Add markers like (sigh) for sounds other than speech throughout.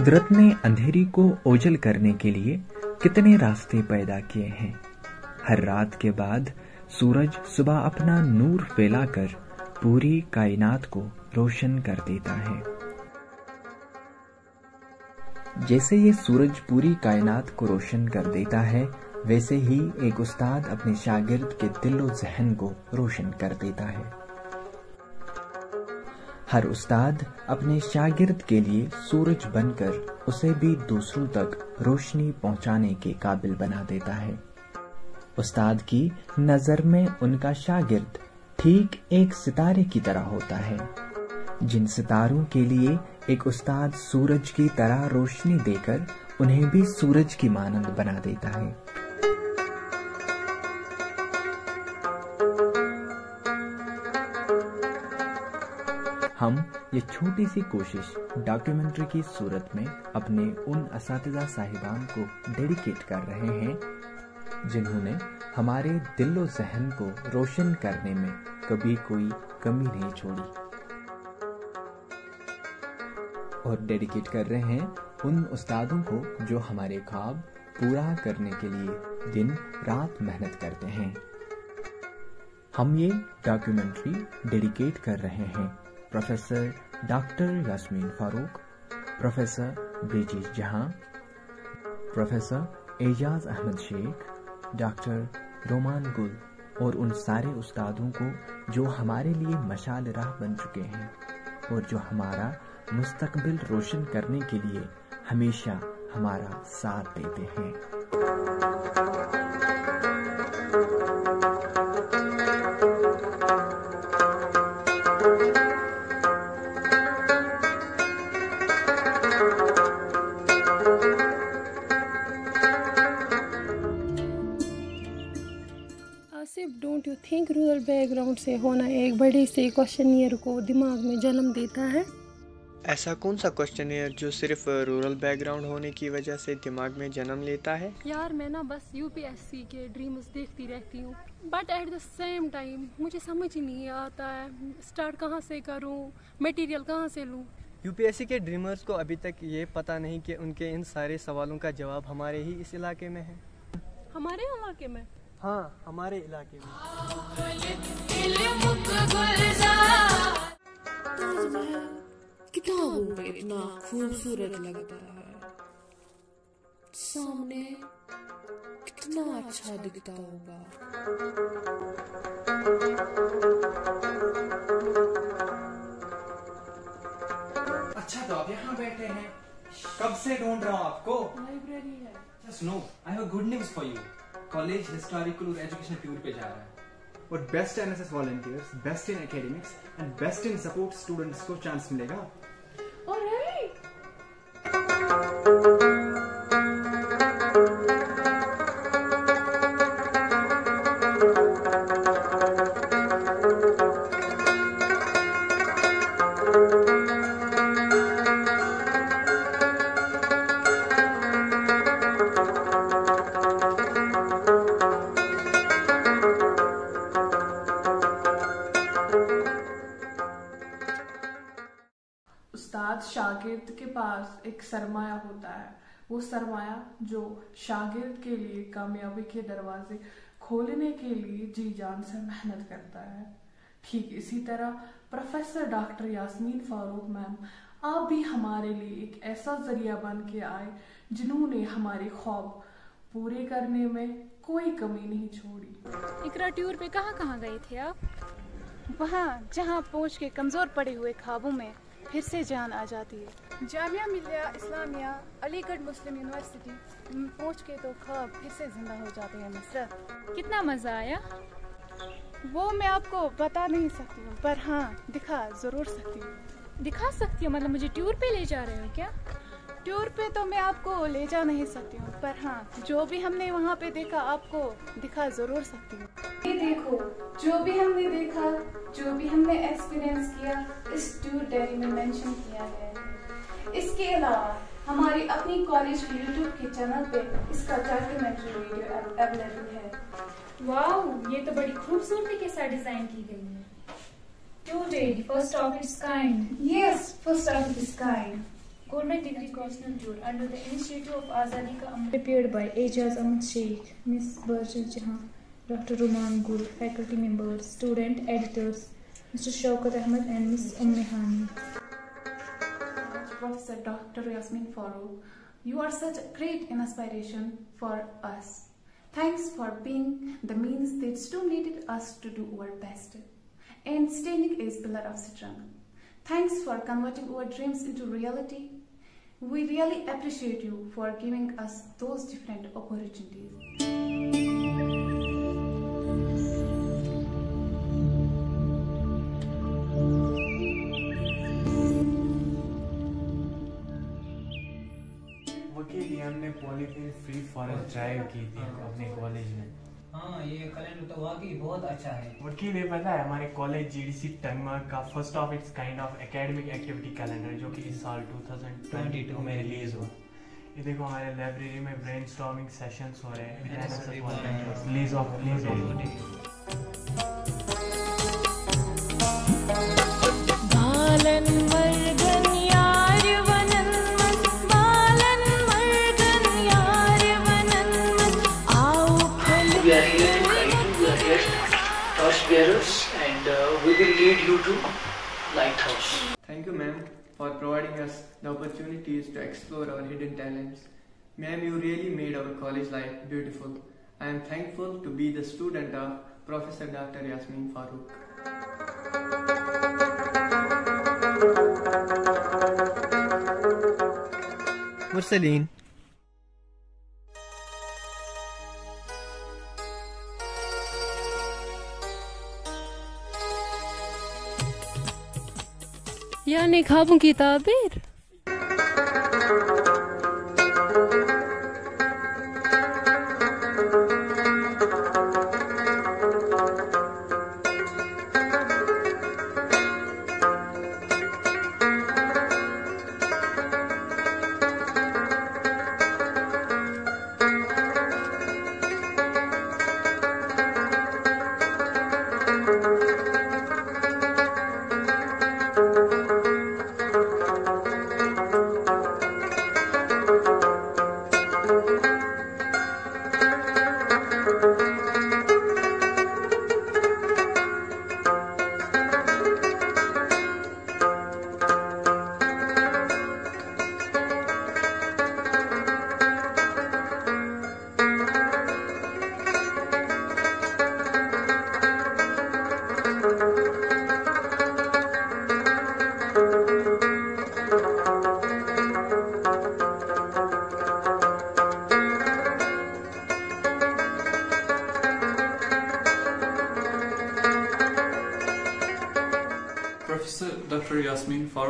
कुदरत ने अंधेरी को ओझल करने के लिए कितने रास्ते पैदा किए हैं। हर रात के बाद सूरज सुबह अपना नूर फैलाकर पूरी कायनात को रोशन कर देता है। जैसे ये सूरज पूरी कायनात को रोशन कर देता है, वैसे ही एक उस्ताद अपने शागिर्द के दिलो जहन को रोशन कर देता है। हर उस्ताद अपने शागिर्द के लिए सूरज बनकर उसे भी दूसरों तक रोशनी पहुँचाने के काबिल बना देता है। उस्ताद की नज़र में उनका शागिर्द ठीक एक सितारे की तरह होता है। जिन सितारों के लिए एक उस्ताद सूरज की तरह रोशनी देकर उन्हें भी सूरज की मानंद बना देता है। हम ये छोटी सी कोशिश डॉक्यूमेंट्री की सूरत में अपने उन साहिबान को डेडिकेट कर रहे हैं, जिन्होंने हमारे दिलो जहन को रोशन करने में कभी कोई कमी नहीं छोड़ी। और डेडिकेट कर रहे हैं उन उस्तादों को जो हमारे ख्वाब पूरा करने के लिए दिन रात मेहनत करते हैं। हम ये डॉक्यूमेंट्री डेडिकेट कर रहे हैं। Professor doctor Yasmeen Farooq, professor Brijish Jahan, professor Ejaz Ahmed Sheikh, doctor Roman Gul और उन सारे उस्तादों को जो हमारे लिए मशाल राह बन चुके हैं और जो हमारा मुस्तकबिल रोशन करने के लिए हमेशा हमारा साथ देते हैं। थिंक रूरल बैकग्राउंड से होना एक बड़े से क्वेश्चन को दिमाग में जन्म देता है। ऐसा कौन सा क्वेश्चन जो सिर्फ़ रूरल बैकग्राउंड होने की वजह से दिमाग में जन्म लेता है? यार मैं ना बस यूपीएससी के ड्रीम्स देखती रहती हूँ। But at the same time मुझे समझ ही नहीं आता है स्टार्ट कहाँ से करूँ मटेरियल कहाँ से लूँ। यूपीएससी के ड्रीमर्स को अभी तक ये पता नहीं कि उनके इन सारे सवालों का जवाब हमारे ही इस इलाके में है। हमारे इलाके में? हाँ हमारे इलाके में। किताबों पे इतना खूबसूरत लगता है। सामने कितना अच्छा दिखता होगा। अच्छा तो आप यहाँ बैठे हैं। कब से ढूंढ रहा हूँ आपको? लाइब्रेरी है। Just know I have good news for you college historical और एजुकेशन टूर पे जा रहा है। और best NSS volunteers best in academics and best in support students को चांस मिलेगा। उस्ताद शागिर्द के पास एक सरमाया होता है। वो सरमाया जो शागिर्द के लिए कामयाबी के दरवाजे खोलने के लिए जी जान से मेहनत करता है। ठीक इसी तरह professor doctor Yasmeen Farooq ma'am, आप भी हमारे लिए एक ऐसा ज़रिया बन के आए जिन्होंने हमारे ख्वाब पूरे करने में कोई कमी नहीं छोड़ी। इकरा टूर पे कहाँ कहाँ गए थे आप? वहाँ, जहाँ पहुँच के कमज़ोर पड़े हुए ख्वाबों में फिर से जान आ जाती है। जामिया मिलिया इस्लामिया अलीगढ़ मुस्लिम यूनिवर्सिटी पहुँच के तो ख्वाब फिर से ज़िंदा हो जाते हैं नुसरत कितना मज़ा आया। वो मैं आपको बता नहीं सकती हूँ पर हाँ दिखा ज़रूर सकती हूँ। दिखा सकती हूँ मतलब मुझे टूर पे ले जा रहे हो क्या? टूर पे तो मैं आपको ले जा नहीं सकती हूँ पर हाँ जो भी हमने वहाँ पे देखा आपको दिखा ज़रूर सकती हूँ। ये देखो जो भी हमने देखा जो भी हमने एक्सपीरियंस किया इस टूर डायरी में मेंशन किया है। इसके अलावा हमारी अपनी कॉलेज की यूट्यूब के चैनल पे इसका डॉक्यूमेंट्री वीडियो अवेलेबल है। वाह ये तो बड़ी खूबसूरती के साथ डिज़ाइन की गई है। Today first of its kind yes first of its kind Government Degree National Tour under the initiative of Azadi Ka Amrit prepared by Ejaz Ahmed Sheikh, Miss Barshil Jahan, Dr. Ruman Gul, faculty members, student editors, Mr. Shaukat Ahmed and Miss Ummi Hani. Professor Dr. Yasmin Farooq, you are such a great inspiration for us. Thanks for being the means that stimulated us to do our best and standing as pillar of strength. Thanks for converting our dreams into reality. We really appreciate you for giving us those different opportunities. वकील ये हमने polythene free forest drive की थी अपने college में हमारे college G D C बहुत का first of its kind of academic activity calendar जो कि इस साल 2022 में रिलीज़ हुआ। ये देखो हमारे लाइब्रेरी में ब्रेन स्टॉमिंग सेशन हो। रहे हैं। Please of please of Valen you to lighthouse. Thank you, ma'am, for providing us the opportunities to explore our hidden talents. Ma'am, you really made our college life beautiful. I am thankful to be the student of Professor Dr. Yasmin Farooq. Mursaleen. यानी खाबों की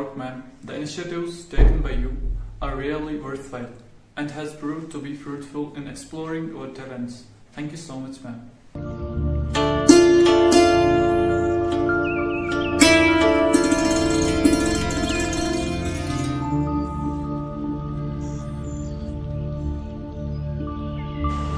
Yasmin Farooq ma'am, the initiatives taken by you are really worthwhile and has proved to be fruitful in exploring our talents. Thank you so much ma'am.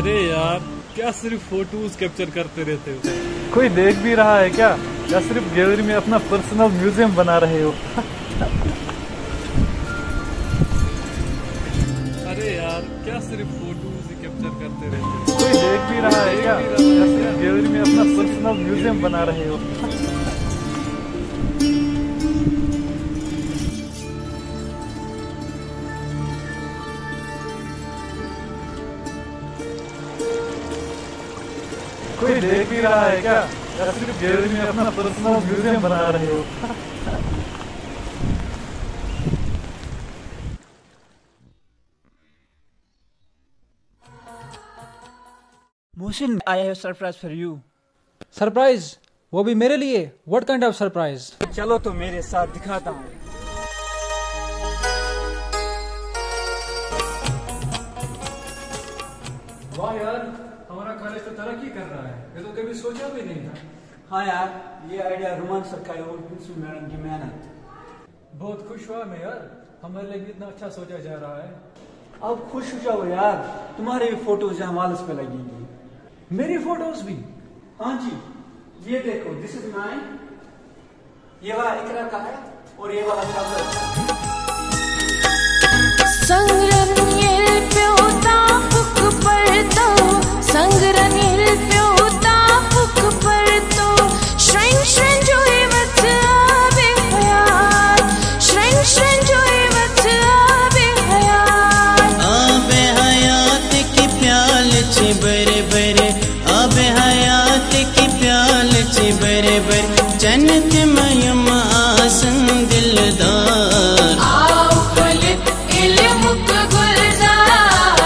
अरे यार क्या सिर्फ photos capture करते रहते हो कोई देख भी रहा है क्या या सिर्फ गैलरी में अपना पर्सनल म्यूजियम बना रहे हो (laughs) भी रहा है क्या? गैलरी में अपना पर्सनल म्यूज़ियम बना रहे हो। कोई देख भी रहा है क्या? सिर्फ़ गैलरी में अपना पर्सनल म्यूज़ियम बना रहे हो? I have a surprise for you. Surprise वो भी मेरे लिए। व्हाट काइंड ऑफ़ सरप्राइज़ चलो तो मेरे साथ दिखाता हूँ। वाह यार हमारा कॉलेज तो तरक्की कर रहा है। ये तो कभी सोचा भी नहीं था। हाँ यार ये आइडिया रोमान सर का और प्रिंसिपल मैडम की मेहनत। बहुत खुश हुआ मैं यार। हमारे लिए भी इतना अच्छा सोचा जा रहा है। अब खुश हो जाओ यार तुम्हारे भी फ़ोटोज़ हमारे पे लगेंगी। मेरी फ़ोटोज़ भी। हाँ जी ये देखो दिस इज़ माइन ये वाला इकरा का है और ये वाला चादर प्याल चे बरे बरे जन्नत मयम आसन दिलदार आओ खलित इल्मुक गुलजार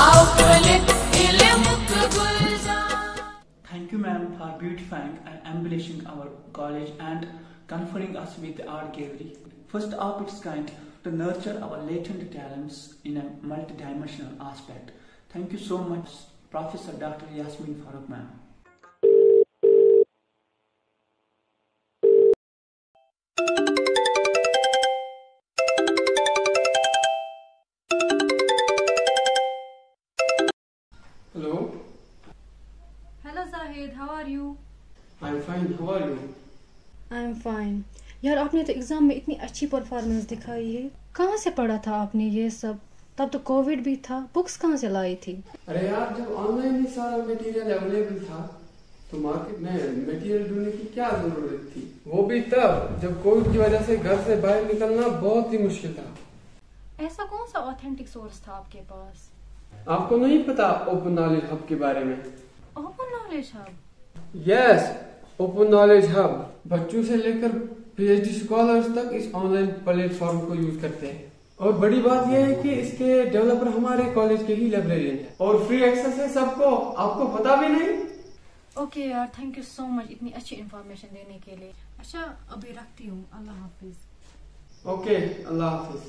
आओ खलित इल्मुक गुलजार Thank you, ma'am, for beautifying and embellishing our college and conferring us with the art gallery. First of its kind to nurture our latent talents in a multidimensional aspect. Thank you so much, Professor Dr. Yasmin Farooq, ma'am. Fine. How are you? I am fine यार आपने तो exam में इतनी अच्छी performance दिखाई है। कहाँ से पढ़ा था आपने ये सब? तब तो कोविड भी था। बुक्स कहाँ से लाई थी? अरे यार जब ऑनलाइन ही सारा मटेरियल अवेलेबल था तो मार्केट में मटेरियल ढूँढने की क्या ज़रूरत थी? वो भी तब जब कोविड की वजह से घर से बाहर निकलना बहुत ही मुश्किल था। ऐसा कौन सा ऑथेंटिक सोर्स था आपके पास? आपको नहीं पता ओपन नॉलेज हब के बारे में? Open knowledge hub yes open knowledge hub बच्चों से लेकर पीएचडी स्कॉलर्स तक इस ऑनलाइन प्लेटफॉर्म को यूज़ करते हैं। और बड़ी बात यह है कि इसके डेवलपर हमारे कॉलेज के ही लाइब्रेरियन हैं। और फ्री एक्सेस है सबको। आपको पता भी नहीं? ओके यार थैंक यू सो मच इतनी अच्छी इन्फॉर्मेशन देने के लिए। अच्छा अभी रखती हूँ। अल्लाह हाफिज। ओके अल्लाह हाफिज।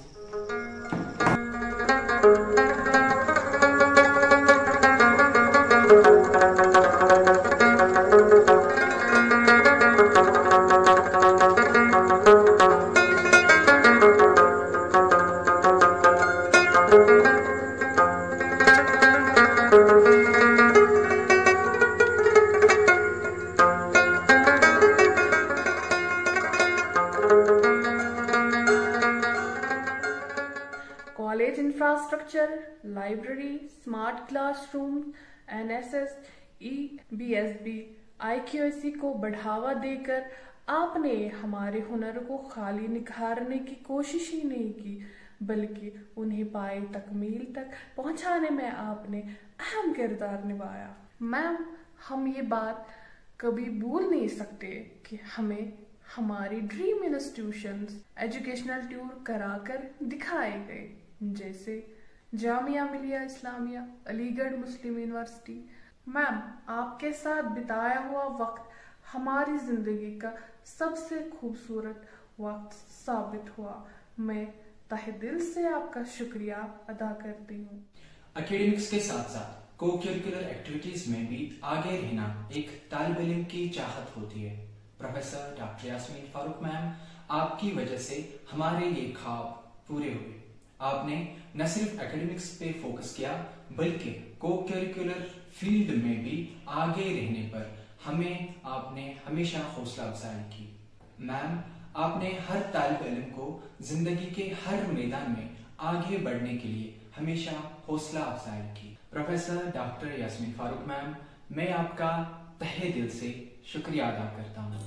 College infrastructure library smart classroom NSS EBSB IQSC को बढ़ावा देकर आपने हमारे हुनर को खाली निखारने की कोशिश ही नहीं की, बल्कि उन्हें पाए तकमील तक पहुँचाने में आपने अहम किरदार निभाया। मैम, हम ये बात कभी भूल नहीं सकते कि हमें हमारी ड्रीम इंस्टीट्यूशंस एजुकेशनल टूर कराकर दिखाए गए। जैसे Jamia Millia Islamia, Aligarh Muslim University. Ma'am, आपके साथ बिताया हुआ वक्त हमारी ज़िंदगी का सबसे खूबसूरत वक्त साबित हुआ। मैं तहे दिल से आपका शुक्रिया अदा करती हूँ। एकेडमिक्स के साथ साथ को करिकुलर एक्टिविटीज़ में भी आगे रहना एक तालब इल्म की चाहत होती है। Professor doctor Yasmeen Farooq ma'am आपकी वजह से हमारे ये ख्वाब पूरे हुए आपने न सिर्फ़ एकेडमिक्स पे फोकस किया, बल्कि को करिकुलर फ़ील्ड में भी आगे रहने पर हमें आपने हमेशा हौसला अफजाई की। मैम आपने हर तालब इल्म को ज़िंदगी के हर मैदान में आगे बढ़ने के लिए हमेशा हौसला अफजाई की। Professor doctor Yasmeen Farooq ma'am मैं आपका तहे दिल से शुक्रिया अदा करता हूँ।